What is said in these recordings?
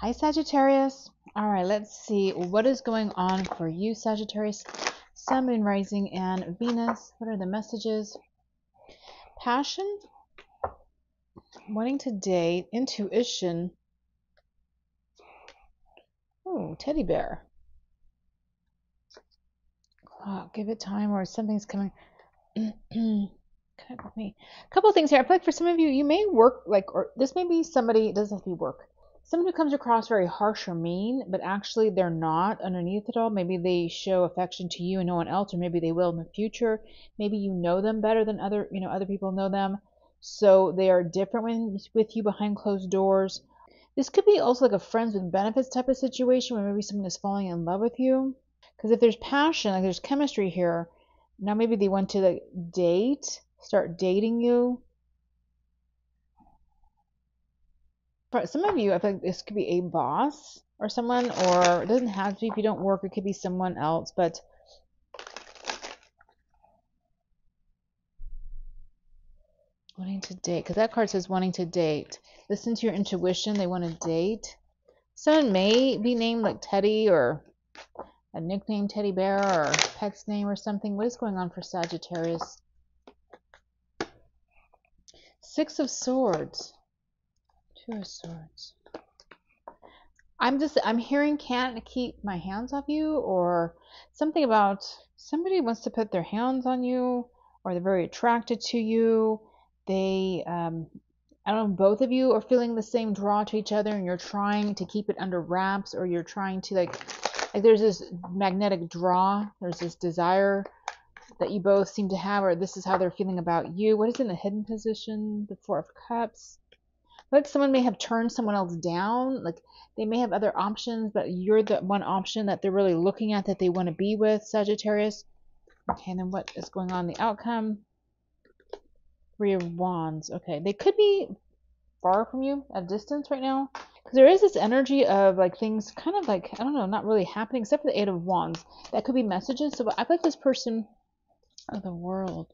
Hi, Sagittarius. All right, let's see what is going on for you, Sagittarius. Sun, Moon, Rising, and Venus. What are the messages? Passion, wanting to date, intuition. Oh, teddy bear. Oh, give it time or something's coming. Me. A couple of things here. I feel like for some of you, you may work like, or this may be somebody, it doesn't have to be work. Someone who comes across very harsh or mean, but actually they're not underneath it all. Maybe they show affection to you and no one else, or maybe they will in the future. Maybe you know them better than other, you know, other people know them. So they are different when with you behind closed doors. This could be also like a friends with benefits type of situation where maybe someone is falling in love with you. Because if there's passion, like there's chemistry here, now maybe they want to like date, start dating you. For some of you, I think this could be a boss or someone, or it doesn't have to be if you don't work, it could be someone else, but wanting to date, because that card says wanting to date. Listen to your intuition, they want to date. Someone may be named like Teddy or a nickname teddy bear or pet's name or something. What is going on for Sagittarius? Six of Swords. Two of Swords. I'm just, I'm hearing can't keep my hands off you or something about somebody wants to put their hands on you or they're very attracted to you. They, um, I don't know, both of you are feeling the same draw to each other and you're trying to keep it under wraps or you're trying to like, like there's this magnetic draw, there's this desire that you both seem to have, or this is how they're feeling about you. What is in the hidden position? The Four of Cups like someone may have turned someone else down like they may have other options but you're the one option that they're really looking at that they want to be with sagittarius. Okay and then what is going on? The outcome? Three of wands. Okay they could be far from you at a distance right now because there is this energy of like things kind of like i don't know not really happening except for the eight of wands. That could be messages so i feel like this person of the world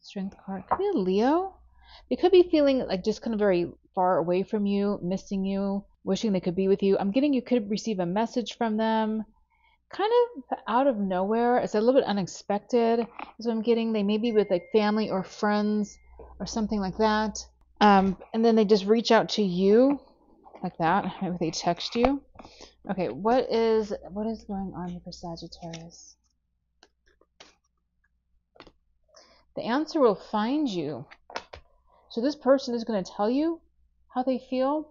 strength card could be a leo they could be feeling like just kind of very far away from you, missing you, wishing they could be with you. I'm getting you could receive a message from them kind of out of nowhere. It's a little bit unexpected. Is what I'm getting. They may be with like family or friends or something like that. Um, and then they just reach out to you like that. Maybe they text you. Okay, what is what is going on here for Sagittarius? The answer will find you. So this person is going to tell you how they feel.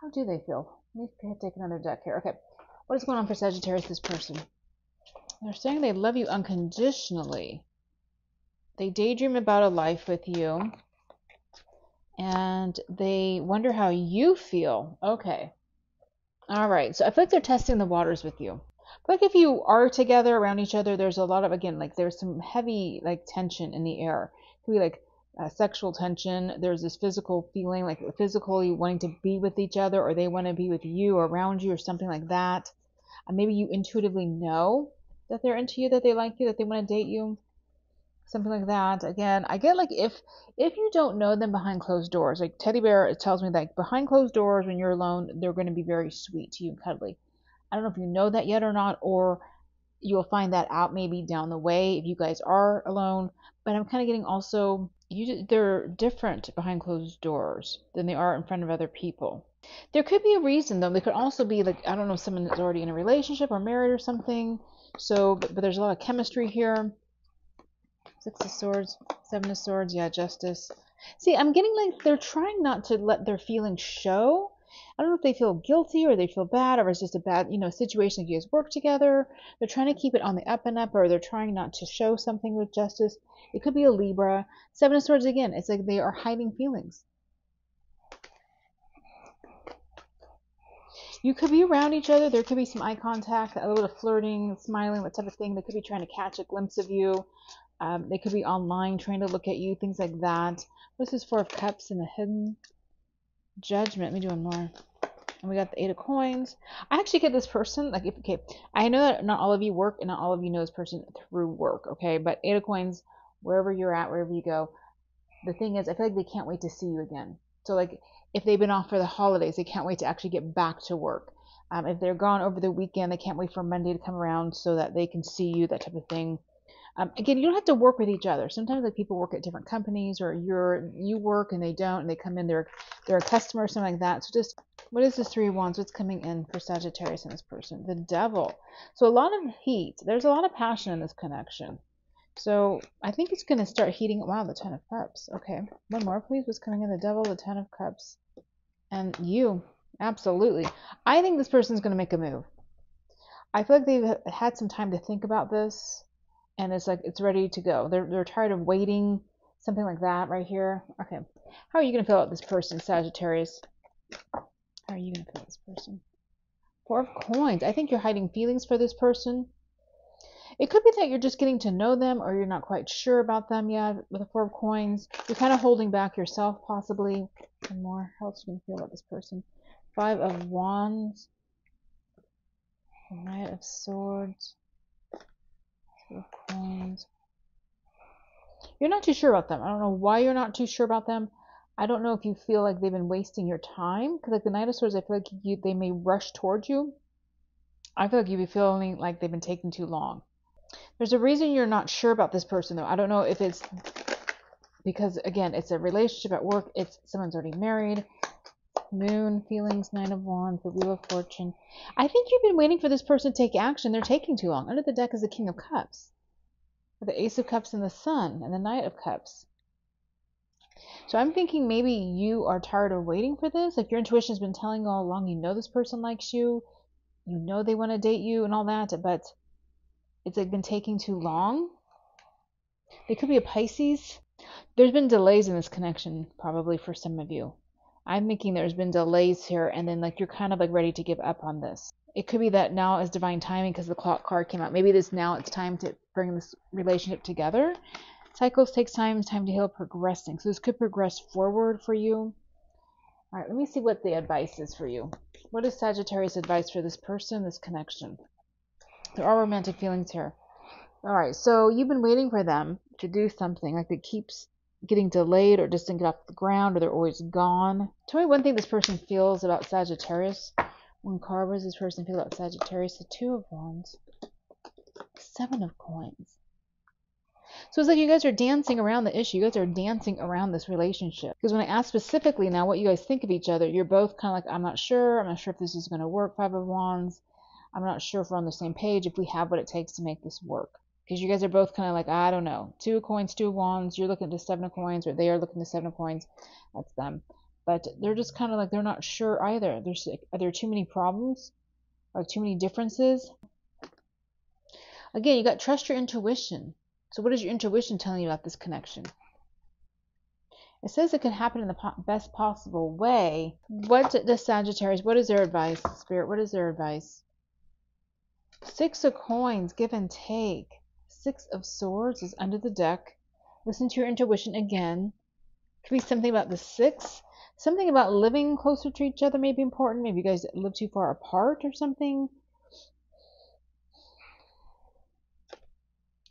How do they feel? Let me take another deck here. Okay. What is going on for Sagittarius, this person? They're saying they love you unconditionally. They daydream about a life with you. And they wonder how you feel. Okay. All right. So I feel like they're testing the waters with you. Like if you are together around each other, there's a lot of, again, like there's some heavy like tension in the air. It could be like uh, sexual tension. There's this physical feeling, like physically wanting to be with each other, or they want to be with you or around you, or something like that. Uh, maybe you intuitively know that they're into you, that they like you, that they want to date you, something like that. Again, I get like if if you don't know them behind closed doors, like teddy bear, tells me that behind closed doors when you're alone, they're going to be very sweet to you and cuddly. I don't know if you know that yet or not, or you'll find that out maybe down the way if you guys are alone. But I'm kind of getting also you they're different behind closed doors than they are in front of other people. There could be a reason though. They could also be like I don't know, someone that's already in a relationship or married or something. So, but, but there's a lot of chemistry here. Six of Swords, Seven of Swords, yeah, Justice. See, I'm getting like they're trying not to let their feelings show. I don't know if they feel guilty or they feel bad or it's just a bad, you know, situation. You guys work together. They're trying to keep it on the up and up or they're trying not to show something with justice. It could be a Libra. Seven of Swords again. It's like they are hiding feelings. You could be around each other. There could be some eye contact, a little bit of flirting, smiling, that type of thing. They could be trying to catch a glimpse of you. Um, they could be online trying to look at you, things like that. This Four of Cups in the hidden? Judgment. Let me do one more. And we got the Eight of Coins. I actually get this person, like, if, okay, I know that not all of you work and not all of you know this person through work, okay? But Eight of Coins, wherever you're at, wherever you go, the thing is, I feel like they can't wait to see you again. So, like, if they've been off for the holidays, they can't wait to actually get back to work. Um, if they're gone over the weekend, they can't wait for Monday to come around so that they can see you, that type of thing. Um, again, you don't have to work with each other. Sometimes like people work at different companies, or you're you work and they don't, and they come in, they're they're a customer or something like that. So just what is this three of wands? What's coming in for Sagittarius and this person? The devil. So a lot of heat. There's a lot of passion in this connection. So I think it's going to start heating. Wow, the Ten of Cups. Okay, one more, please. What's coming in? The Devil, the Ten of Cups, and you. Absolutely. I think this person's going to make a move. I feel like they've had some time to think about this, and it's like it's ready to go. They're they're tired of waiting. Something like that right here. Okay. How are you going to feel about this person, Sagittarius? How are you going to feel about this person? Four of Coins. I think you're hiding feelings for this person. It could be that you're just getting to know them or you're not quite sure about them yet with the Four of Coins. You're kind of holding back yourself, possibly. And more. How else are you going to feel about this person? Five of Wands. Knight of Swords. You're not too sure about them. I don't know why you're not too sure about them. I don't know if you feel like they've been wasting your time. Because like the Knight of Swords, I feel like you, they may rush towards you. I feel like you'd be feeling like they've been taking too long. There's a reason you're not sure about this person though. I don't know if it's because again, it's a relationship at work. It's someone's already married. Moon, feelings, Nine of Wands, the Wheel of Fortune. I think you've been waiting for this person to take action. They're taking too long. Under the deck is the King of Cups, the Ace of Cups, and the Sun, and the Knight of Cups. So I'm thinking maybe you are tired of waiting for this. Like your intuition's been telling you all along, you know this person likes you, you know they want to date you, and all that, but it's like been taking too long. They could be a Pisces. There's been delays in this connection, probably for some of you. I'm thinking there's been delays here, and then like you're kind of like ready to give up on this. It could be that now is divine timing because the clock card came out. Maybe this now it's time to bring this relationship together. Cycles takes time, time to heal, progressing. So this could progress forward for you. All right, let me see what the advice is for you. What is Sagittarius advice for this person, this connection? There are romantic feelings here. All right, so you've been waiting for them to do something, like it keeps getting delayed or just didn't get off the ground or they're always gone. Tell me one thing this person feels about Sagittarius. One card, does this person feel about Sagittarius? The Two of Wands. Seven of Coins. So it's like you guys are dancing around the issue. You guys are dancing around this relationship. Because when I ask specifically now what you guys think of each other, you're both kind of like, I'm not sure. I'm not sure if this is going to work. Five of Wands. I'm not sure if we're on the same page, if we have what it takes to make this work. Because you guys are both kind of like, I don't know. Two of coins, two of wands. You're looking to seven of coins, or they are looking to seven of coins. That's them. But they're just kind of like, they're not sure either. There's like, are there too many problems? Or too many differences? Again, you got trust your intuition. So what is your intuition telling you about this connection? It says it can happen in the po best possible way. What does Sagittarius, what is their advice? Spirit, what is their advice? Six of coins, give and take. Six of swords is under the deck. Listen to your intuition again. Could be something about the six. Something about living closer to each other may be important. Maybe you guys live too far apart or something.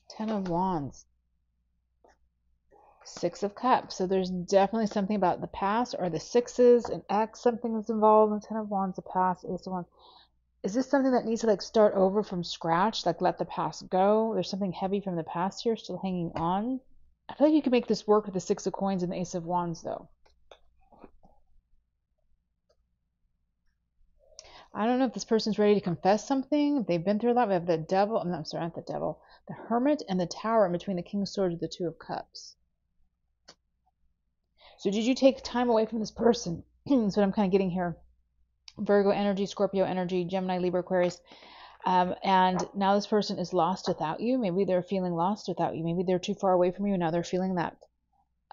Ten of Wands. Six of Cups. So there's definitely something about the past or the sixes, and X, something that's involved in Ten of Wands, the past, Ace of Wands is this something that needs to like start over from scratch like let the past go? There's something heavy from the past here still hanging on? I feel like you can make this work with the six of coins and the ace of wands though. I don't know if this person's ready to confess something. They've been through a lot. We have the devil i'm not sorry not the devil the hermit and the tower in between the king sword and the two of cups. So did you take time away from this person? That's what i'm kind of getting here Virgo energy, Scorpio energy, Gemini, Libra, Aquarius. Um, and now this person is lost without you. Maybe they're feeling lost without you. Maybe they're too far away from you. Now they're feeling that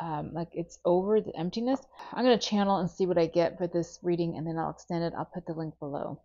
um, like it's over the emptiness. I'm going to channel and see what I get for this reading and then I'll extend it. I'll put the link below.